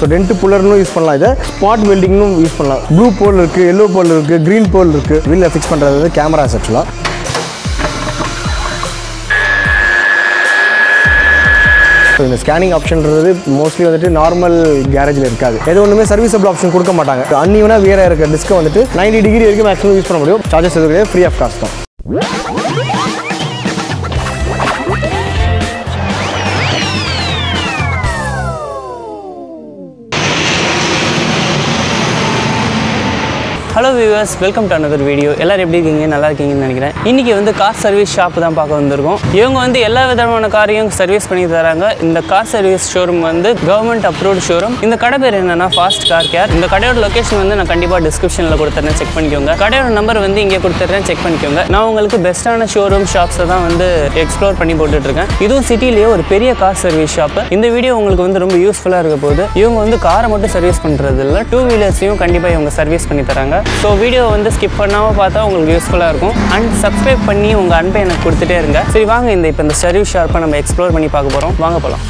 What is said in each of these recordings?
So dent புல்லர்னும் use பண்ணலாம். இதை ஸ்பாட் வெல்டிங்னும் யூஸ் பண்ணலாம். ப்ளூ போல் இருக்குது எல்லோ போல் இருக்குது க்ரீன் போல் இருக்குது வீலில் ஃபிக்ஸ் பண்ணுறது வந்து கேமரா ஆக்சுவலாக ஸோ இந்த ஸ்கேனிங் ஆப்ஷன்றது மோஸ்ட்லி வந்துட்டு நார்மல் கேரேஜில் இருக்காது. எது ஒன்றுமே சர்வீஸபிள் ஆப்ஷன் கொடுக்க மாட்டாங்க. அன்னியூனாக வேற இருக்க டிஸ்கை வந்துட்டு 90 டிகிரி வரைக்கும் மேக்ஸிமம் யூஸ் பண்ண முடியும். சார்ஜஸ் எதுவும் ஃப்ரீ ஆஃப் காஸ்ட் தான். Hello viewers welcome to another video எல்லாரும் எப்படி இருக்கீங்க? நல்லா இருக்கீங்கன்னு நினைக்கிறேன். இன்றைக்கி வந்து கார் சர்வீஸ் ஷாப் தான் பார்க்க வந்திருக்கோம். இவங்க வந்து எல்லா விதமான காரையும் சர்வீஸ் பண்ணி தராங்க. இந்த கார் சர்வீஸ் ஷோரூம் வந்து கவர்மெண்ட் அப்ரூவ்ட் ஷோரூம் இந்த கடை பேர் என்னன்னா ஃபாஸ்ட் கார் கேர் இந்த கடையோட லொகேஷன் வந்து நான் கண்டிப்பாக டிஸ்கிரிப்ஷனில் கொடுத்துறேன். செக் பண்ணிக்கோங்க. கடையோட நம்பர் வந்து இங்கே கொடுத்துட்றேன் செக் பண்ணிக்கோங்க. நான் உங்களுக்கு பெஸ்ட்டான ஷோரூம் ஷாப்ஸை தான் வந்து எக்ஸ்ப்ளோர் பண்ணி போட்டுட்ருக்கேன். இதுவும் சிட்டிலேயே ஒரு பெரிய கார் சர்வீஸ் ஷாப் இந்த வீடியோ உங்களுக்கு வந்து ரொம்ப யூஸ்ஃபுல்லாக இருக்க போகுது. இவங்க வந்து காரை மட்டும் சர்வீஸ் பண்ணுறது இல்லை டூ வீலர்ஸையும் கண்டிப்பாக இவங்க சர்வீஸ் பண்ணி தராங்க. ஸோ வீடியோ வந்து ஸ்கிப் பண்ணாமல் பார்த்தா உங்களுக்கு யூஸ்ஃபுல்லாக இருக்கும். அண்ட் சப்ஸ்கிரைப் பண்ணி உங்கள் அன்பை எனக்கு கொடுத்துட்டே இருங்க. சரி வாங்க இந்த இப்போ இந்த சர்வீஸ் ஷார்ப்பை நம்ம எக்ஸ்ப்ளோர் பண்ணி பார்க்க போகிறோம் வாங்க போகலாம்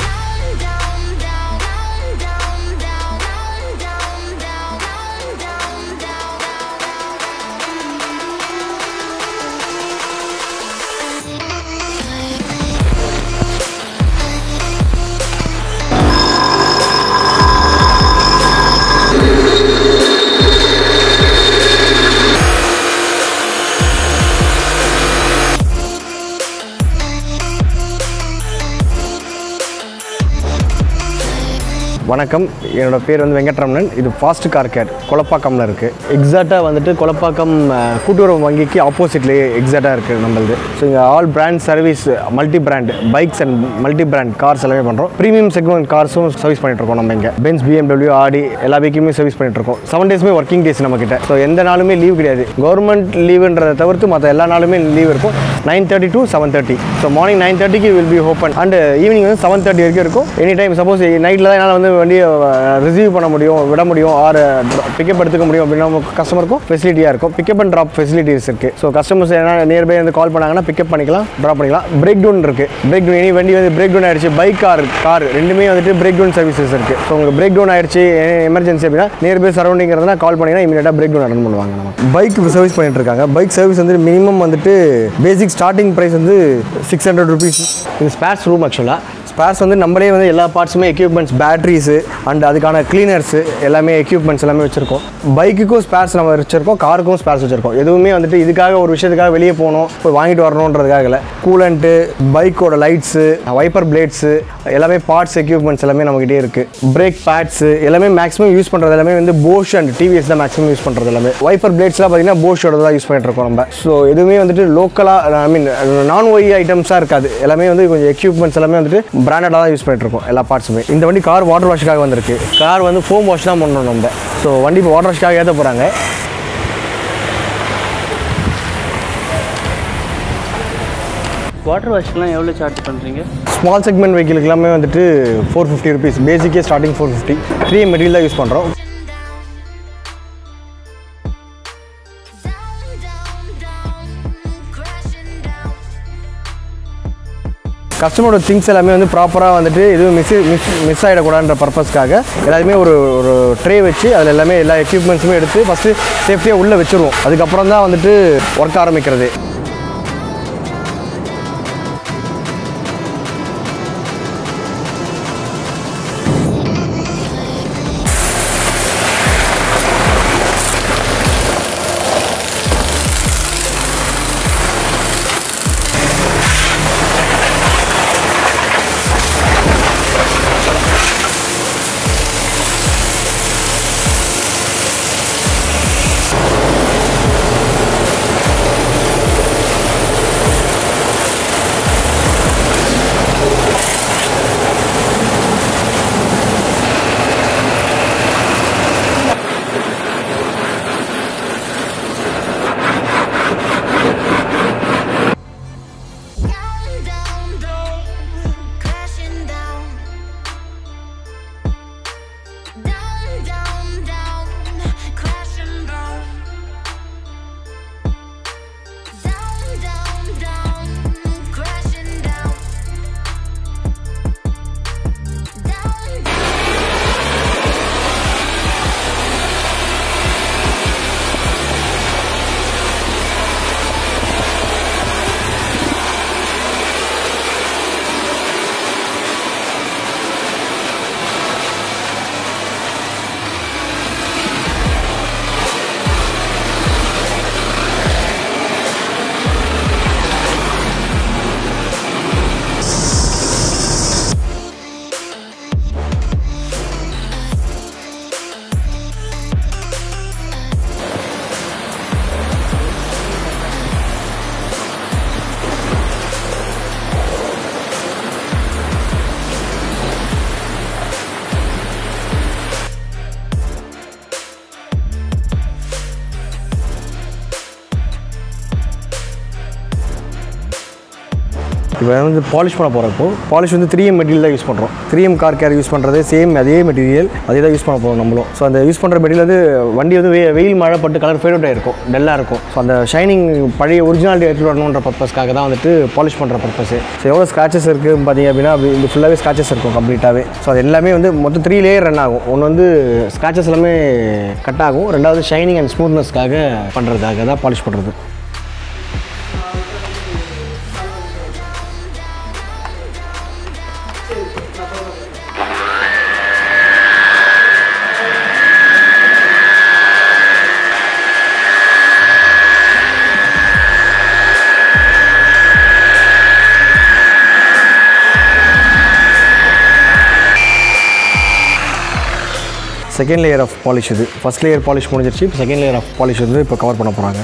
வணக்கம். என்னோட பேர் வந்து வெங்கட்ரமணன். இது ஃபாஸ்ட் கார் கேர் கொலப்பாக்கமில் இருக்குது எக்ஸாக்டாக வந்துட்டு கொலப்பாக்கம் கூட்டுறவு வங்கிக்கு ஆப்போசிட்லேயே எக்ஸாக்டாக இருக்குது நம்மளது. ஸோ இங்கே all brand service multi brand bikes and multi brand cars எல்லாமே பண்ணுறோம் ப்ரீமியம் செக்மெண்ட் கார்ஸும் சர்வீஸ் பண்ணிட்டு இருக்கோம் நம்ம இங்கே. பென்ஸ் பிஎம்டபிள்யூ ஆடி எல்லா வீக்குமே சர்வீஸ் பண்ணிட்டு இருக்கோம். செவன் டேஸுமே ஒர்க்கிங் டேஸ் நம்மக்கிட்ட ஸோ எந்த நாளுமே லீவ் கிடையாது. கவர்மெண்ட் லீவுன்றதை தவிர்த்து மற்ற எல்லா நாளுமே லீவ் இருக்கும். Nine thirty to seven thirty so morning nine தேர்ட்டிக்கு will be open and evening வந்து செவன் தேர்ட்டி வரைக்கும் இருக்கும். எனி டைம் சப்போஸ் நைட்டில் தான் என்னால் வந்து வண்டியை ரிசீவ் பண்ண முடியும் விட முடியும் ஆர் பிக்கப் எடுத்துக்க முடியும் அப்படின்னா நம்ம கஸ்டமருக்கும் ஃபெசிலிட்டியாக இருக்கும். பிக்கப் அண்ட் ட்ராப் ஃபெசிலிட்டிஸ் இருக்குது ஸோ கஸ்டமர்ஸ் என்ன நியர்பை வந்து கால் பண்ணாங்கன்னா பிக்கப் பண்ணிக்கலாம் ட்ராப் பண்ணிக்கலாம். பிரேக் டவுன் இருக்குது பிரேக் டவுன் எனி வண்டி வந்து பிரேக் டவுன் ஆயிடுச்சு. பைக் கார் கார் ரெண்டுமே வந்துட்டு பிரேக் டவுன் சர்வீசஸ் இருக்குது ஸோ உங்களுக்கு பிரேக் டவுன் ஆயிடுச்சு எமர்ஜென்சி அப்படின்னா நியர்பை சரௌண்டிங் இருந்தால் கால் பண்ணிங்கன்னா இமீடியட்டாக பிரேக் டவுன் அட்டன் பண்ணுவாங்க நம்ம. பைக் சர்வீஸ் பண்ணிட்டு இருக்காங்க. பைக் சர்வீஸ் வந்து மினிமம் வந்துட்டு பேசிக் ஸ்டார்டிங் ப்ரைஸ் வந்து சிக்ஸ் ஹண்ட்ரட் ருபீஸ் இது ஸ்பேர்ஸ் ரூம் ஆக்சுவலாக ஸ்பேர்ஸ் வந்து நம்மளே வந்து எல்லா பார்ட்ஸுமே எக்யூப்மெண்ட்ஸ் பேட்டரிஸு அண்ட் அதுக்கான க்ளீனர்ஸு எல்லாமே எக்யூப்மெண்ட்ஸ் எல்லாமே வச்சுருக்கோம். பைக்குக்கும் ஸ்பேர்ஸ் நம்ம வச்சுருக்கோம் காருக்கும் ஸ்பேர்ஸ் வச்சுருக்கோம். எதுவுமே வந்துட்டு இதுக்காக ஒரு விஷயத்துக்காக வெளியே போகணும் போய் வாங்கிட்டு வரணுன்றதுக்காக இல்லை. கூலண்ட்டு பைக்கோட லைட்ஸு வைப்பர் பிளேட்ஸு எல்லாமே பார்ட்ஸ் எக்யூப்மெண்ட்ஸ் எல்லாமே நம்மகிட்டே இருக்குது பிரேக் பேட்ஸு எல்லாமே மேக்ஸிமம் யூஸ் பண்ணுறது எல்லாமே வந்து போஷ் அண்ட் டிவிஎஸ் தான் மேக்ஸிமம் யூஸ் பண்ணுறது எல்லாமே. வைப்பர் பிளேட்ஸ்லாம் பார்த்தீங்கன்னா போஷோட தான் யூஸ் பண்ணிட்டு இருக்கோம் நம்ம. ஸோ எதுவுமே வந்துட்டு லோக்கலாக ஐ மீன் நான் ஒய் ஐட்டம்ஸாக இருக்காது. எல்லாமே வந்து கொஞ்சம் எக்யூப்மெண்ட்ஸ் எல்லாமே வந்துட்டு பிராண்டடாக தான் யூஸ் பண்ணிட்டு இருக்கோம் எல்லா பார்ட்ஸுமே இந்த வண்டி கார் வாட்டர் வாஷ்க்காக வந்திருக்கு. கார் வந்து ஃபோம் வாஷ் தான் பண்ணணும் நம்ம. ஸோ வண்டி இப்போ வாட்டர் வாஷ்க்காக ஏற்ற போகிறாங்க வாட்டர் வாஷ்க்கெலாம் எவ்வளோ சார்ஜ் பண்ணுறீங்க ஸ்மால் செக்மெண்ட் வெஹிக்கிளுக்கு எல்லாமே வந்துட்டு four fifty rupees பேசிக்கே starting four fifty three material தான் யூஸ் பண்ணுறோம் கஸ்டமரோட திங்ஸ் எல்லாமே வந்து ப்ராப்பராக வந்துட்டு எதுவும் மிஸ் மிஸ் மிஸ் ஆகிடக்கூடாதுன்ற பர்பஸ்க்காக எல்லாருமே ஒரு ஒரு ட்ரே வச்சு அதில் எல்லாமே எல்லா எக்யூப்மெண்ட்ஸுமே எடுத்து ஃபஸ்ட்டு சேஃப்டியாக உள்ளே வச்சுருவோம். அதுக்கப்புறம் தான் வந்துட்டு ஒர்க் ஆரம்பிக்கிறது. இப்போ வந்து பாலிஷ் பண்ண போகிறப்போ பாலிஷ் வந்து த்ரீ எம் மெட்டீரியல் தான் யூஸ் பண்ணுறோம். Three M car care use பண்ணுறது சேம் அதே மெட்டீரியல் அதே தான் யூஸ் பண்ண போகிறோம் நம்மளும். ஸோ அந்த யூஸ் பண்ணுற மெட்டீரியல் வந்து வண்டி வந்து வெ- வெயில் மழை பட்டு கலர் ஃபேட் ஆகிருக்கும் டல்லாக இருக்கும். ஸோ அந்த ஷைனிங் பழைய ஒரிஜினாலிட்டி எடுத்துகிட்டு வரணுன்ற பர்பஸ்க்காக தான் வந்துட்டு பாலிஷ் பண்ணுற பர்பஸ் ஸோ எவ்வளோ ஸ்க்ராச்சஸ் இருக்குது பார்த்தீங்க அப்படின்னா இது ஃபுல்லாகவே ஸ்க்ராச்சஸ் இருக்கும் கம்ப்ளீட்டாகவே ஸோ அது எல்லாமே வந்து மொத்தம் த்ரீ லேயர் ரன் ஆகும். ஒன்று வந்து ஸ்க்ராச்சஸ் எல்லாமே கட் ஆகும். ரெண்டாவது ஷைனிங் அண்ட் ஸ்மூத்னஸ்க்காக பண்ணுறதுக்காக தான் பாலிஷ் பண்ணுறது செகண்ட் லேயர் ஆஃப் பாலிஷ் இது. ஃபஸ்ட் லேயர் பாலிஷ் முடிஞ்சிருச்சு இப்போ செகண்ட் லேயர் ஆஃப் பாலிஷ் வந்து இப்போ கவர் பண்ண போகிறாங்க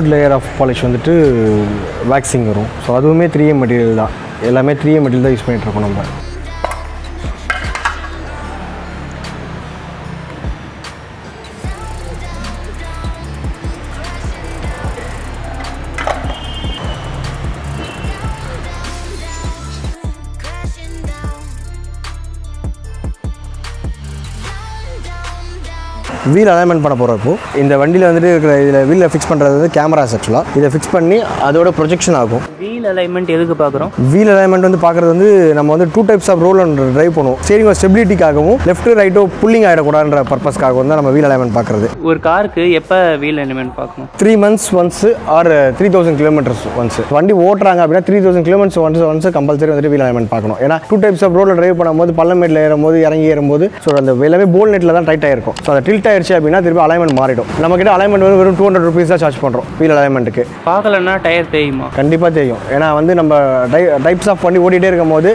தேர்ட் லேயர் ஆஃப் பாலிஷ் வந்துட்டு வேக்சிங் வரும். ஸோ அதுவுமே த்ரீ ஏ மெட்டீரியல் தான். எல்லாமே த்ரீ ஏ மெட்டீரியல் தான் யூஸ் பண்ணிகிட்ருக்கோம் இருக்கோம் நம்ம. வீல் அலைன்மெண்ட் பண்ண போகிறப்போ இந்த வண்டியில் வந்துட்டு இருக்கிற இதில் வீலில் ஃபிக்ஸ் பண்ணுறது வந்து கேமராஸ் ஆக்சுவலாக இதை ஃபிக்ஸ் பண்ணி அதோட ப்ரொஜெக்ஷன் ஆகும். வீல் அலைன்மெண்ட் எதுக்கு பார்க்குறோம்? வீல் அலைன்மெண்ட் வந்து பார்க்குறது வந்து நம்ம வந்து two types of roll and drive பண்ணுவோம். ஸ்டேரிங் ஸ்டெபிலிட்டிக்காகவும் லெஃப்ட் ரைட்டோ புல்லிங் ஆகிடக்கூடாதுன்ற பர்பஸ்க்காகவும் தான் நம்ம வீல் அலைன்மெண்ட் பார்க்குறது. ஒரு காருக்கு எப்போ வீல் அலைன்மெண்ட் பார்க்கணும்? Three months once or three thousand kilometres once வண்டி ஓட்டுறாங்க அப்படின்னா three thousand kilometres once once compulsory வந்துட்டு வீல் அலைன்மெண்ட் பார்க்கணும். ஏன்னா டூ டைப்ஸ் ஆஃப் ரோடில் டிரைவ் பண்ணும்போது பள்ளமேட்டில் ஏறும்போது இறங்கி ஏறும்போது ஸோ அந்த எல்லாமே போல் நெட்டில் தான் டைட் ஆயிருக்கும். ஸோ அந்த டில்ட் ஆயிடுச்சு அப்படின்னா திருப்பி அலைன்மெண்ட் மாறிடும். நம்ம கிட்ட அலைன்மெண்ட் வந்து வெறும் டூ ஹண்ட்ரட் ருபீஸ் தான் சார்ஜ் பண்ணுறோம் வீல் அலைன்மெண்ட்டுக்கு பார்க்கலன்னா டயர் தேயுமா? கண்டிப்பாக தெரியும் ஏன்னா வந்து நம்ம டை டைப்ஸ் ஆஃப் பண்ணி ஓடிட்டே இருக்கும்போது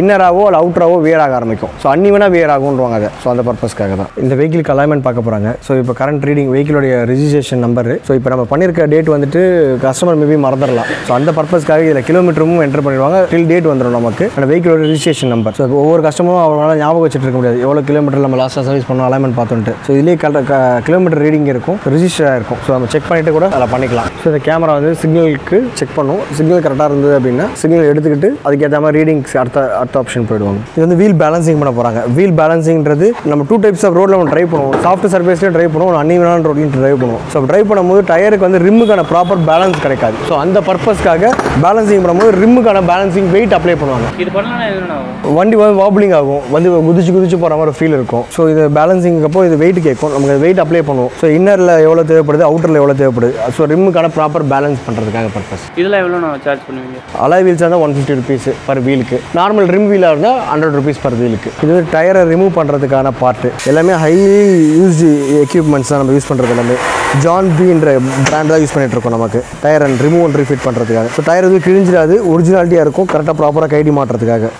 இன்னராகவோ இல்லை அவுட்டராகவோ வேர் ஆக ஆரம்பிக்கும். ஸோ அன்னிவனாக வியர் ஆகுன்றவாங்க அதை. ஸோ அந்த பர்பஸ்க்காக தான். இந்த வெஹிக்கிளுக்கு அலைன்மெண்ட் பார்க்க போகிறாங்க ஸோ இப்போ கரண்ட் ரீடிங் வெஹிக்கிளுடைய ரிஜிஸ்ட்ரேஷன் நம்பர் ஸோ இப்போ நம்ம பண்ணியிருக்க டேட் வந்துட்டு கஸ்டமர் மேபி மறந்துடலாம். ஸோ அந்த பர்பஸ்க்காக இதில் கிலோமீட்டரும் என்டர் பண்ணிடுவாங்க. டில் டேட் வந்துடும் நமக்கு. அந்த வெஹிக்கிளோட ரிஜிஸ்ட்ரேஷன் நம்பர் ஸோ ஒவ்வொரு கஸ்டமரும் அவங்களால ஞாபகம் வச்சுட்டு இருக்க முடியாது. எவ்வளோ கிலோமீட்டர் நம்ம லாஸ்ட்டாக சர்வீஸ் பண்ணோம் அலைன்மெண்ட் பார்த்துட்டு ஸோ இதுலேயே கிலோமீட்டர் ரீடிங் இருக்கும். ரிஜிஸ்டர் இருக்கும் ஸோ நம்ம செக் பண்ணிட்டு கூட அதில் பண்ணிக்கலாம். ஸோ இந்த கேமரா வந்து சிக்னலுக்கு செக் பண்ணும். சிக்னல் கரெக்டாக இருந்தது அப்படின்னா சிக்னல் எடுத்துக்கிட்டு அதுக்கேற்ற மாதிரி ரீடிங்ஸ் அடுத்த அடுத்த ஆப்ஷன் போயிடுவாங்க. இது வந்து வீல் பேலன்சிங் பண்ண போகிறாங்க வீல் பேலன்சிங்கிறது நம்ம டூ டைப்ஸ் ஆஃப் ரோடில் நம்ம ட்ரைவ் பண்ணுவோம். சாஃப்ட் சர்ஃபேஸ்லேயும் ட்ரைவ் பண்ணுவோம் அன்னிவனான ரோட்லையும் ட்ரைவ் பண்ணுவோம். ஸோ ட்ரைவ் பண்ணும்போது டயருக்கு வந்து ரிம்முக்கான ப்ராப்பர் பேலன்ஸ் கிடைக்காது. ஸோ அந்த பர்பஸ்க்காக பேலன்சிங் பண்ணும்போது ரிம்முக்கான பேலன்சிங் வெயிட் அப்ளை பண்ணுவாங்க. இது பண்ணலாம் என்ன ஆகும்? வண்டி வந்து வாப்ளிங் ஆகும். வந்து குதிச்சு குதிச்சு போகிற மாதிரி ஃபீல் இருக்கும். ஸோ இது பேலன்சிங் அப்போ இது வெயிட் கேட்கும். நமக்கு வெயிட் அப்ளை பண்ணுவோம். ஸோ இன்னரில் எவ்வளோ தேவைப்படுது அவுட்டரில் எவ்வளோ தேவைப்படுது. ஸோ ரிம்முக்கான ப்ராப்பர் பேலன்ஸ் பண்ணுறதுக்காக பர்பஸ் இதில் எவ்வளோ நான் சார்ஜ் பண்ணுவீங்க? அலாய் வீல்ஸ் இருந்தால் ஒன் ஃபிஃப்டி ருபீஸ் பர் வீலுக்கு நார்மல் ரிம் வீலாக இருந்தால் ஹண்ட்ரட் ருபீஸ் பர் வீலுக்கு இது டயரை ரிமூவ் பண்ணுறதுக்கான பார்ட்டு எல்லாமே ஹைலி யூஸ்டு எக்யூப்மெண்ட்ஸ் தான் நம்ம யூஸ் பண்ணுறது எல்லாமே. ஜான் பீன்ற பிராண்ட் தான் யூஸ் பண்ணிட்டு இருக்கோம் நமக்கு. Tyre and remove and refit பண்ணுறதுக்காக ஸோ டயர் வந்து கிழிஞ்சிடாது ஒரிஜினாலிட்டியாக இருக்கும் கரெக்டாக ப்ராப்பராக கைடி மாட்டுறதுக்காக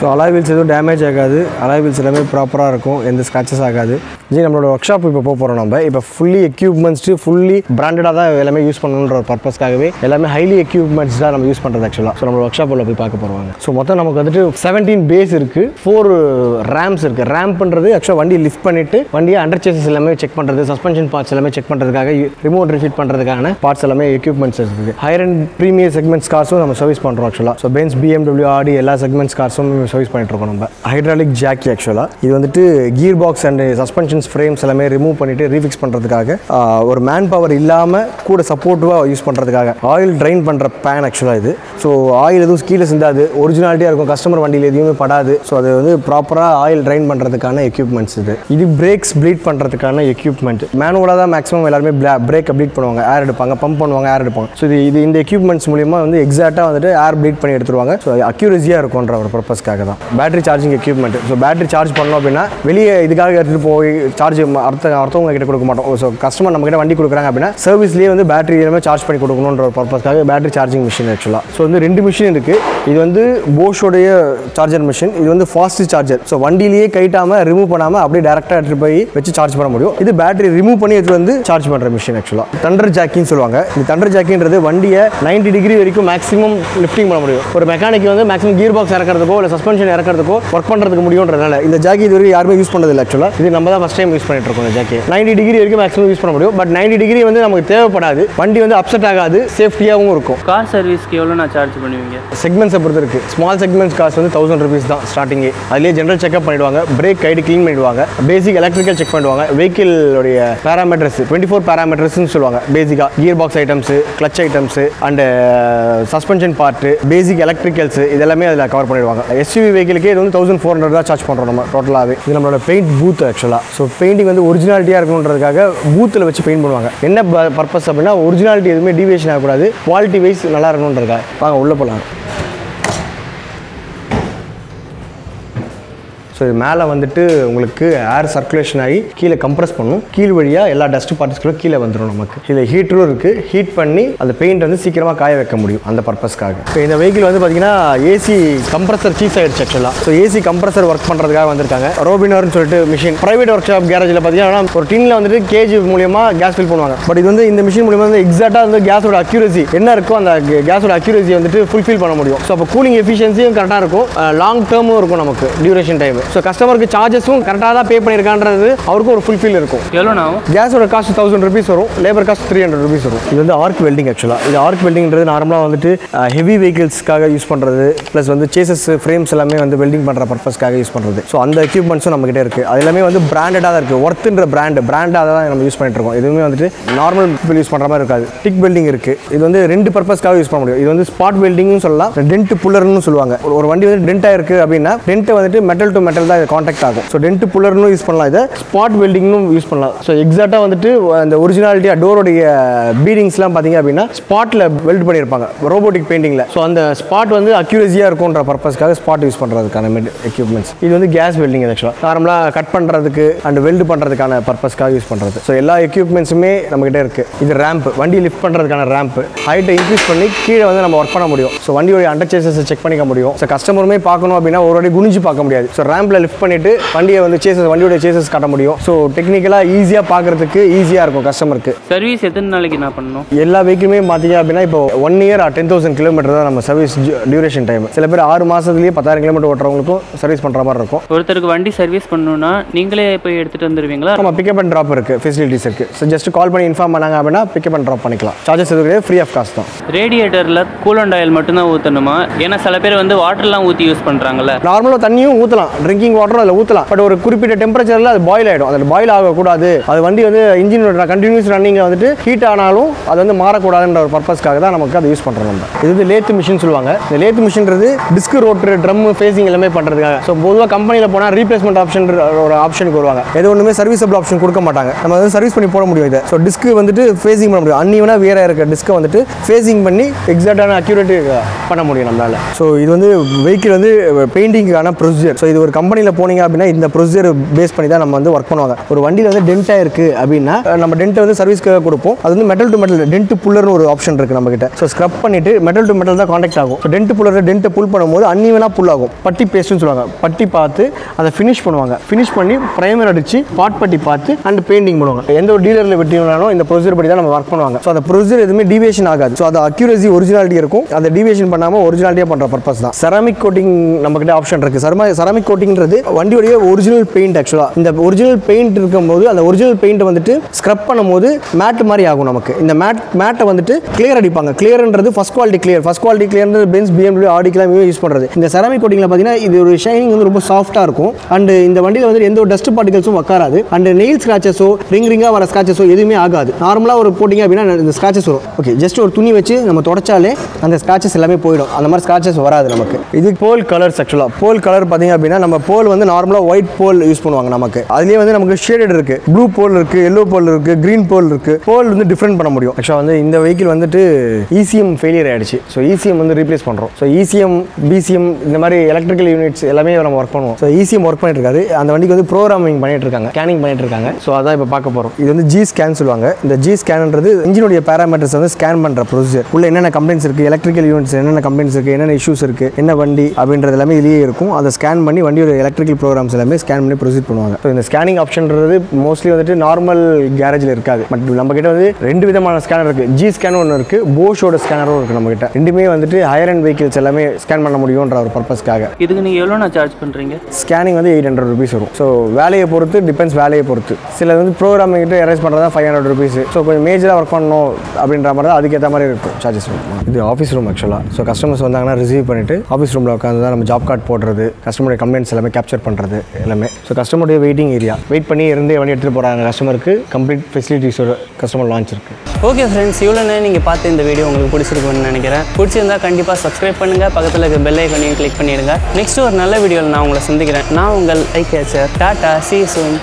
ஸோ அலாய் வீல்ஸ் எதுவும் டேமேஜ் ஆகாது. அலாய் வீல்ஸ் எல்லாமே ப்ராப்பராக இருக்கும். எந்த ஸ்க்ராச்சஸ் ஆகாது. ஜி நம்மளோட ஒர்க் ஷாப் இப்போ போக போகிறோம் நம்ம. இப்போ ஃபுல்லி எக்யூப்மெண்ட்ஸ்ட்டு ஃபுல்லி பிராண்டடாக தான் எல்லாமே யூஸ் பண்ணணுன்ற ஒரு பர்பஸ்க்காகவே எல்லாமே ஹைலி எக்யூப்மெண்ட்ஸ் தான் நம்ம யூஸ் பண்ணுறது ஆக்சுவலாக ஸோ நம்மளோட ஒர்க் ஷாப்பில் போய் பார்க்க போகிறாங்க ஸோ மொத்தம் நமக்கு வந்துட்டு செவன்டீன் பேஸ் இருக்குது ஃபோர் ரேம்ஸ் இருக்குது ரேம்ப்ன்றது ஆக்சுவலாக வண்டி லிஃப்ட் பண்ணிவிட்டு வண்டியை அண்டர் சேசஸ் எல்லாமே செக் பண்ணுறது சஸ்பென்ஷன் பார்ட்ஸ் எல்லாமே செக் பண்ணுறதுக்காக ரிமோட் ரிஃபிட் பண்ணுறதுக்கான பார்ட்ஸ் எல்லாமே எக்யூப்மெண்ட்ஸ் இருக்குது. ஹையர் அண்ட் ப்ரீமியர் செக்மெண்ட்ஸ் கார்ஸும் நம்ம சர்வீஸ் பண்ணுறோம் ஆக்சுவலாக ஸோ பென்ஸ் பிஎம்டபிள்யூ ஆடி எல்லா செக்மெண்ட்ஸ் கார்ஸும் சர்வீஸ் பண்ணிட்டு இருக்கோம் நம்ம. ஹைட்ராலிக் ஜாக்கி ஆக்சுவலாக இது வந்துட்டு gear box and suspension suspensions frames எல்லாமே ரிமூவ் பண்ணிட்டு ரீஃபிக்ஸ் பண்ணுறதுக்காக ஒரு மேன் பவர் இல்லாமல் கூட சப்போர்ட்டிவாக யூஸ் பண்ணுறதுக்காக ஆயில் ட்ரைன் பண்ணுற பேன் ஆக்சுவலாக இது. ஸோ ஆயில் எதுவும் கீழே சிந்தாது. ஒரிஜினாலிட்டியாக இருக்கும். கஸ்டமர் வண்டியில் எதுவுமே படாது. ஸோ அது வந்து ப்ராப்பராக ஆயில் ட்ரைன் பண்ணுறதுக்கான எக்யூப்மெண்ட்ஸ் இது. இது பிரேக்ஸ் ப்ளீட் பண்ணுறதுக்கான எக்யூப்மெண்ட் மேனுவலாக தான் மேக்ஸிமம் எல்லாருமே பிரேக்கை ப்ளீட் பண்ணுவாங்க. ஏர் எடுப்பாங்க. பம்ப் பண்ணுவாங்க. ஏர் எடுப்பாங்க. ஸோ இது இது இந்த எக்யூப்மெண்ட்ஸ் மூலியமாக வந்து எக்ஸாக்டாக வந்துட்டு ஏர் ப்ளீட் பண்ணி எடுத்துருவாங்க. ஸோ அக்யூரஸியாக இருக்கும்ன்ற ஒரு பர்பஸ்க்காக தான். Battery charging equipment so battery charge பண்ணோம் அப்படின்னா வெளியே இதுக்காக எடுத்துகிட்டு போய் சார்ஜ் அடுத்த அடுத்தவங்க கிட்ட கொடுக்க மாட்டோம். ஸோ கஸ்டமர் நம்ம கிட்ட வண்டி கொடுக்குறாங்க அப்படின்னா சர்வீஸ்லேயே வந்து பேட்டரி எல்லாமே சார்ஜ் பண்ணி கொடுக்கணுன்ற ஒரு பர்பஸ்க்காக பேட்டரி சார்ஜிங் மிஷின் ஆக்சுவலாக ஸோ வந்து ரெண்டு மிஷின் இருக்குது இது வந்து போஷோடைய சார்ஜர் மிஷின் இது வந்து ஃபாஸ்ட் சார்ஜர் ஸோ வண்டியிலேயே கைட்டாமல் ரிமூவ் பண்ணாமல் அப்படியே டேரெக்டாக எடுத்துகிட்டு போய் வச்சு சார்ஜ் பண்ண முடியும். இது பேட்டரி ரிமூவ் பண்ணி எடுத்து வந்து சார்ஜ் பண்ணுற மிஷின் ஆக்சுவலாக தண்டர் ஜாக்கின்னு சொல்லுவாங்க. இந்த தண்டர் ஜாக்கின்றது வண்டியை 90 டிகிரி வரைக்கும் மேக்ஸிமம் லிஃப்டிங் பண்ண முடியும். ஒரு மெக்கானிக் வந்து மேக்ஸிமம் கியர் பாக்ஸ் இறக்கிறதுக்கோ இல்லை சஸ்பென்ஷன் இறக்கிறதுக்கோ ஒர்க் பண்ணுறதுக்கு முடியுன்றதுனால இந்த ஜாக்கி இது வரைக்கும் யாருமே யூஸ் பண்ணதில்லை ஆக்சுவலாக இது நம்ம தான் ஃபஸ்ட் டைம் யூஸ் பண்ணிட்டு இருக்கோம் இந்த ஜாக்கி 90 டிகிரி வரைக்கும் மேக்ஸிமம் யூஸ் பண்ண முடியும். பட் 90 டிகிரி வந்து நமக்கு தேவைப்படாது. வண்டி வந்து அப்செட் ஆகாது. சேஃப்டியாகவும் இருக்கும். கார் சர்வீஸ்க்கு எவ்வளோ நான் சார்ஜ் பண்ணுவீங்க? செக்மெண்ட்ஸை பொறுத்து இருக்கு. ஸ்மால் செக்மெண்ட்ஸ் காஸ்ட் வந்து தௌசண்ட் ருபீஸ் தான் ஸ்டார்டிங்கே அதுலேயே ஜென்ரல் செக்அப் பண்ணிடுவாங்க. பிரேக் கைடு க்ளீன் பண்ணிடுவாங்க. பேசிக் எலக்ட்ரிக்கல் செக் பண்ணுவாங்க வெஹிக்கிளுடைய பேராமீட்டர்ஸ் டுவெண்ட்டி ஃபோர் பேராமீட்டர்ஸ்னு சொல்லுவாங்க. பேசிக்காக gear box items clutch items and suspension part basic electricals இதெல்லாமே அதில் கவர் பண்ணிடுவாங்க. எஸ்யூவி வெஹிக்கிளுக்கே இது வந்து தௌசண்ட் ஃபோர் ஹண்ட்ரட் தான் சார்ஜ் பண்ணுறோம் நம்ம டோட்டலாகவே இது நம்மளோட பெயிண்ட் பூத் ஆக்சுவலாக ஸோ ஸோ பெயிண்டிங் வந்து ஒரிஜினாலிட்டியாக இருக்கணுன்றதுக்காக பூத்தில் வச்சு பெயிண்ட் பண்ணுவாங்க. என்ன பர்பஸ் அப்படின்னா ஒரிஜினாலிட்டி எதுவுமே டிவியேஷன் ஆகக்கூடாது. குவாலிட்டி வைஸ் நல்லா இருக்கணுன்றதுக்காக. வாங்க உள்ளே போகலாம் ஸோ இது மேலே வந்துட்டு உங்களுக்கு ஏர் சர்க்குலேஷன் ஆகி கீழே கம்ப்ரஸ் பண்ணும். கீழ் வழியாக எல்லா டஸ்ட் பார்ட்டிஸ்களும் கீழே வந்துடும் நமக்கு. இதில் ஹீட்டரும் இருக்குது ஹீட் பண்ணி அந்த பெயிண்ட் வந்து சீக்கிரமாக காய வைக்க முடியும் அந்த பர்பஸ்க்காக இப்போ இந்த வெஹிக்கிள் வந்து பார்த்தீங்கன்னா ஏசி கம்ப்ரஸர் சீஸ் ஆயிடுச்சு ஆக்சுவலாக ஸோ ஏசி கம்ப்ரஸர் ஒர்க் பண்ணுறதுக்காக வந்திருக்காங்க. ரோபினர்னு சொல்லிட்டு மிஷின் ப்ரைவேட் ஒர்க் ஷாப் கேரேஜில் பார்த்தீங்கன்னா ஒரு டின்ல வந்துட்டு கேஜி மூலியமாக கேஸ் ஃபில் பண்ணுவாங்க. பட் இது வந்து இந்த மிஷின் மூலியமாக வந்து எக்ஸாக்டாக வந்து கேஸோட அக்யூரசி என்ன இருக்கோ அந்த கேஸோட அக்யூரசி வந்துட்டு ஃபுல்ஃபில் பண்ண முடியும். ஸோ அப்போ கூலிங் எஃபிஷியன்சியும் கரெக்டாக இருக்கும். லாங் டேர்மும் இருக்கும் நமக்கு. டியூரேஷன் டைம் ஸோ கஸ்டமருக்கு சார்ஜஸும் கரெக்டாக தான் பே பண்ணியிருக்கான்றது அவருக்கும் ஒரு ஃபுல்ஃபில் இருக்கும். எவ்வளோண்ணா? கேஸோட காஸ்ட் தௌசண்ட் ருபீஸ் வரும். Labour cost three hundred rupees வரும். இது வந்து ஆர்க் வெல்டிங் ஆக்சுவலாக இது ஆர்க் வெல்டிங்கிறது நார்மலாக வந்துட்டு ஹெவி வெஹிக்கிள்ஸ்க்காக யூஸ் பண்ணுறது ப்ளஸ் வந்து சேசஸ் ஃப்ரேம்ஸ் எல்லாமே வந்து வெல்டிங் பண்ணுற பர்பஸ்க்காக யூஸ் பண்ணுறது ஸோ அந்த எக்யூப்மெண்ட்ஸும் நம்மகிட்ட இருக்குது அது எல்லாமே வந்து பிராண்டடாக தான் இருக்குது ஒர்த்துன்ற பிராண்டு பிராண்டாக தான் நம்ம யூஸ் பண்ணிட்டு இருக்கோம். எதுவுமே வந்துட்டு நார்மல் பீப்பிள் யூஸ் பண்ணுற மாதிரி இருக்காது. டிக் வெல்டிங் இருக்குது இது வந்து ரெண்டு பர்பஸ்க்காக யூஸ் பண்ண முடியும். இது வந்து ஸ்பாட் வெல்டிங்னு சொல்லலாம். டென்ட் புல்லர்னு சொல்லுவாங்க. ஒரு- ஒரு வண்டி வந்து டென்ட் ஆயிருக்கு அப்படின்னா டென்ட் வந்துட்டு மெட்டல் டு மெட்டல் தான் காண்டாக்ட் ஆகும். ஸோ டென்ட் புல்லர்னு யூஸ் பண்ணலாம். இதை ஸ்பாட் வெல்டிங்னும் யூஸ் பண்ணலாம். ஸோ எக்ஸாக்டாக வந்துட்டு அந்த ஒரிஜினாலிட்டியாக டோருடைய பீடிங்ஸ்லாம் பார்த்தீங்க அப்படின்னா ஸ்பாட்டில் வெல்ட் பண்ணியிருப்பாங்க. ரோபோட்டிக் பெயிண்டிங்கில் ஸோ அந்த ஸ்பாட் வந்து அக்யூரஸியாக இருக்கும்ன்ற பர்பஸ்க்காக ஸ்பாட் யூஸ் பண்ணுறதுக்கான எக்யூப்மெண்ட்ஸ் இது வந்து கேஸ் வெல்டிங் ஆக்சுவலாக நார்மலாக கட் பண்ணுறதுக்கு அண்ட் வெல்டு பண்ணுறதுக்கான பர்பஸ்க்காக யூஸ் பண்ணுறது ஸோ எல்லா எக்யூப்மெண்ட்ஸுமே நம்மகிட்ட இருக்குது இது ரேம்ப் வண்டி லிஃப்ட் பண்ணுறதுக்கான ரேம்ப் ஹைட்டை இன்க்ரீஸ் பண்ணி கீழே வந்து நம்ம ஒர்க் பண்ண முடியும். ஸோ வண்டியோட அண்டர் சேசஸை செக் பண்ணிக்க முடியும். ஸோ கஸ்டமருமே பார்க்கணும் அப்படின்னா ஒரு வாட்டி குனிஞ்சு பார்க்க முடியாது. ஸோ ரேம்பில் லிஃப்ட் பண்ணிட்டு வண்டியை வந்து சேசஸ் வண்டியோட சேசஸ் காட்ட முடியும். ஸோ டெக்னிக்கலாக ஈஸியாக பார்க்கறதுக்கு ஈஸியாக இருக்கும் கஸ்டமருக்கு சர்வீஸ் எத்தனை நாளைக்கு நான் பண்ணணும்? எல்லா வெஹிக்கிளுமே பார்த்தீங்க அப்படின்னா இப்போ one year ten thousand kilometre தான் நம்ம சர்வீஸ் டியூரேஷன் டைம் சில பேர் ஆறு மாதத்துலேயே பத்தாயிரம் கிலோமீட்டர் ஓட்டுறவங்களுக்கும் சர்வீஸ் பண்ணுற மாதிரி இருக்கும். ஒருத்தருக்கு வண்டி சர்வீஸ் பண்ணணும்னா நீங்களே போய் எடுத்துகிட்டு வந்துடுவீங்களா நம்ம பிக்கப் அண்ட் ட்ராப் இருக்குது ஃபெசிலிட்டிஸ் இருக்குது ஸோ ஜஸ்ட் கால் பண்ணி இன்ஃபார்ம் பண்ணாங்க அப்படின்னா பிக்கப் அண்ட் ட்ராப் பண்ணிக்கலாம். சார்ஜஸ் எதுவும் கிடையாது ஃப்ரீ ஆஃப் காஸ்ட் தான். ரேடியேட்டரில் கூலண்ட் ஆயில் மட்டும்தான் ஊற்றணுமா ஏன்னா சில பேர் வந்து வாட்டர்லாம் ஊற்றி யூஸ் பண்ணுறாங்கல்ல நார்மலாக தண்ணியும் ஊற்றலாம் ட்ரிங்கிங் வாட்டரும் அதில் ஊற்றலாம் பட் ஒரு குறிப்பிட்ட டெம்பரேச்சரில் அது பாயில் ஆகிடும் அதில் பாயில் ஆகக்கூடாது. அது வண்டி வந்து இன்ஜின் கண்டினியூஸ் ரன்னிங்கில் வந்துட்டு ஹீட் ஆனாலும் அது வந்து மாறக்கூடாதுன்ற ஒரு பர்பஸ்க்காக தான் நமக்கு அதை யூஸ் பண்ணுறோம் நம்ம. இது வந்து லேத்து மிஷின் சொல்லுவாங்க. இந்த லேத்து மிஷின்றது டிஸ்க் ரோட்ரு ட்ரம் ஃபேஸிங் எல்லாமே பண்ணுறதுக்காக ஸோ பொதுவாக கம்பெனியில் போனால் ரீப்ளேஸ்மெண்ட் ஆப்ஷன் ஒரு ஆப்ஷனுக்கு வருவாங்க. எது ஒன்றுமே சர்வீஸபிள் ஆப்ஷன் கொடுக்க மாட்டாங்க. நம்ம வந்து சர்வீஸ் பண்ணி போட முடியும் இதை. ஸோ டிஸ்க் வந்துட்டு ஃபேஸிங் பண்ண முடியும். அன்னிவனா வேற இருக்க டிஸ்க்கை வந்துட்டு ஃபேஸிங் பண்ணி எக்ஸாக்டான அக்யூரேட் பண்ண முடியும் நம்மளால. ஸோ இது வந்து வெஹிக்கிள் வந்து பெயிண்டிங்கான ப்ரொசீஜர் ஸோ இது ஒரு கம்பெனியில் போனீங்க அப்படின்னா இந்த ப்ரொசீஜர் பேஸ் பண்ணி தான் நம்ம வந்து ஒர்க் பண்ணுவாங்க. ஒரு வண்டியில் வந்து டென்ட் ஆயிருக்கு அப்படின்னா நம்ம டென்ட்டை வந்து சர்வீஸ்க்கு கொடுப்போம். அது வந்து மெட்டல் டு மெட்டல் டென்ட் புல்லர்னு ஒரு ஆப்ஷன் இருக்கு நம்ம கிட்ட ஸோ ஸ்க்ரப் பண்ணிட்டு மெட்டல் டு மெட்டல் தான் காண்டாக்ட் ஆகும். ஸோ டென்ட் புல்லர் டென்ட்டை புல் பண்ணும்போது அன்னிவனாக புல் ஆகும். பட்டி பேஸ்ட்னு சொல்லுவாங்க. பட்டி பார்த்து அதை ஃபினிஷ் பண்ணுவாங்க. ஃபினிஷ் பண்ணி ப்ரைமர் அடிச்சு பாட் பட்டி பார்த்து அண்ட் பெயிண்டிங் பண்ணுவாங்க. எந்த ஒரு டீலரில் வெட்டினாலும் இந்த ப்ரொசீஜர் படி தான் நம்ம ஒர்க் பண்ணுவாங்க. ஸோ அந்த ப்ரொசீஜர் எதுவுமே டிவியேஷன் ஆகாது. ஸோ அது அக்யூரசி ஒரிஜினாலிட்டி இருக்கும். அந்த டிவியேஷன் பண்ணாமல் ஒரிஜினாலிட்டியாக பண்ணுற பர்பஸ் தான். செராமிக் கோட்டிங் நம்ம கிட்ட ஆப்ஷன் இருக்கு. சரமா செராமிக் கோட்டிங் பெயிண்ட்ன்றது வண்டியோடைய ஒரிஜினல் பெயிண்ட் ஆக்சுவலாக இந்த ஒரிஜினல் பெயிண்ட் இருக்கும்போது அந்த ஒரிஜினல் பெயிண்ட்டை வந்துட்டு ஸ்க்ரப் பண்ணும்போது மேட் மாதிரி ஆகும் நமக்கு. இந்த மேட் மேட்டை வந்துட்டு கிளியர் அடிப்பாங்க. கிளியர்ன்றது first quality clear first quality கிளியர்ன்றது Benz BMW ஆடிக்கெல்லாம் யூஸ் பண்ணுறது இந்த செராமிக் கோட்டிங்கில் பார்த்தீங்கன்னா இது ஒரு ஷைனிங் வந்து ரொம்ப சாஃப்ட்டாக இருக்கும். அண்ட் இந்த வண்டியில் வந்து எந்த ஒரு டஸ்ட் பார்ட்டிகல்ஸும் உட்காராது அண்ட் நெயில் ஸ்க்ராச்சஸோ ரிங் ரிங்காக வர ஸ்க்ராச்சஸோ எதுவுமே ஆகாது. நார்மலாக ஒரு போட்டிங்க அப்படின்னா இந்த ஸ்க்ராச்சஸ் வரும். ஓகே ஜஸ்ட் ஒரு துணி வச்சு நம்ம தொடச்சாலே அந்த ஸ்க்ராச்சஸ் எல்லாமே போயிடும். அந்த மாதிரி ஸ்க்ராச்சஸ் வராது நமக்கு. இது போல் கலர்ஸ் ஆக்சுவலாக போல் கலர் பார்த்தீங்க அப்படின்னா நம்ம போல் வந்து நார்மலாக ஒயிட் போல் யூஸ் பண்ணுவாங்க நமக்கு. அதுலேயே வந்து நமக்கு ஷேடட் இருக்கு. ப்ளூ போல் இருக்கு எல்லோ போல் இருக்கு கிரீன் போல் இருக்கு. போல் வந்து டிஃப்ரெண்ட் பண்ண முடியும். ஆக்சுவலாக வந்து இந்த வெஹிக்கிள் வந்துட்டு இசிஎம் ஃபெயிலியர் ஆயிடுச்சு. ஸோ இசிஎம் வந்து ரீப்ளேஸ் பண்ணுறோம் ஸோ இசிஎம் பிசிஎம் இந்த மாதிரி எலக்ட்ரிக்கல் யூனிட்ஸ் எல்லாமே நம்ம ஒர்க் பண்ணுவோம். ஸோ இசிஎம் ஒர்க் பண்ணிட்டு இருக்காது அந்த வண்டிக்கு வந்து ப்ரோக்ராமிங் பண்ணிட்டு இருக்காங்க. ஸ்கேனிங் பண்ணிட்டு இருக்காங்க. ஸோ அதான் இப்போ பார்க்க போகிறோம் இது வந்து ஜி ஸ்கேன் சொல்லுவாங்க. இந்த ஜி ஸ்கேன்ன்றது இன்ஜினுடைய பேராமீட்டர்ஸ் வந்து ஸ்கேன் பண்ணுற ப்ரொசீஜர் உள்ள என்னென்ன கம்ப்ளைண்ட்ஸ் இருக்குது எலக்ட்ரிக்கல் யூனிட்ஸ் என்னென்ன கம்ப்ளைண்ட்ஸ் இருக்குது என்னென்ன இஷ்யூஸ் இருக்குது என்ன வண்டி அப்படின்றது எல்லாமே இதுலேயே இருக்கும். அதை ஸ்கேன் பண்ணி வண்டியோட எலக்ட்ரிக்கல் ப்ரோக்ராம்ஸ் எல்லாமே ஸ்கேன் பண்ணி ப்ரொசீட் பண்ணுவாங்க. ஸோ இந்த ஸ்கேனிங் ஆப்ஷன்றது மோஸ்ட்லி வந்துட்டு நார்மல் கேரேஜில் இருக்காது. பட் நம்ம கிட்ட வந்து ரெண்டு விதமான ஸ்கேனர் இருக்குது ஜி ஸ்கேன் ஒன்று இருக்குது போஷோட ஸ்கேனரும் இருக்குது நம்ம கிட்ட ரெண்டுமே வந்துட்டு ஹையர் அண்ட் வெஹிக்கிள்ஸ் எல்லாமே ஸ்கேன் பண்ண முடியுன்ற ஒரு பர்பஸ்க்காக இதுக்கு நீங்கள் எவ்வளோ நான் சார்ஜ் பண்ணுறீங்க ஸ்கேனிங் வந்து எயிட் ஹண்ட்ரட் ருபீஸ் வரும். ஸோ வேலையை பொறுத்து டிபெண்ட்ஸ் வேலையை பொறுத்து. சில வந்து ப்ரோக்ராமிங் கிட்ட எரேஸ் பண்ணுறது ஃபைவ் ஹண்ட்ரட் ருபீஸ் ஸோ கொஞ்சம் மேஜராக ஒர்க் பண்ணணும் அப்படின்ற மாதிரி தான் அதுக்கேற்ற மாதிரி இருக்கும் சார்ஜஸ் இது ஆஃபீஸ் ரூம் ஆக்சுவலாக ஸோ கஸ்டமர்ஸ் வந்தாங்கன்னா ரிசீவ் பண்ணிட்டு ஆஃபீஸ் ரூமில் உட்காந்து தான் நம்ம ஜாப் கார்டு போடுறது கஸ்டமருடைய கம்ப்ளைண்ட்ஸ் எல்லாமே கேப்சர் பண்ணுறது எல்லாமே. ஸோ கஸ்டமருடைய வெயிட்டிங் ஏரியா வெயிட் பண்ணி இருந்தே வண்டி எடுத்துகிட்டு போகிறாங்க கஸ்டமருக்கு கம்ப்ளீட் ஃபெசிலிட்டிஸோட கஸ்டமர் லான்ச் இருக்குது ஓகே ஃப்ரெண்ட்ஸ் இவ்வளோ நேரம் நீங்கள் பார்த்து இந்த வீடியோ உங்களுக்கு பிடிச்சிருக்கும்னு நினைக்கிறேன். பிடிச்சிருந்தா கண்டிப்பாக சப்ஸ்கிரைப் பண்ணுங்கள் பக்கத்தில் இருக்க பெல் ஐக்கனையும் கிளிக் பண்ணிடுங்க. நெக்ஸ்ட் ஒரு நல்ல வீடியோவில் நான் உங்களை சந்திக்கிறேன். நான் உங்கள் eye catcher. Tata see soon